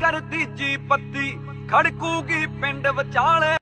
ਕਰਦੀ ਤੀਜੀ ਪੱਤੀ ਖੜਕੂਗੀ ਪਿੰਡ ਵਿਚਾਲੇ।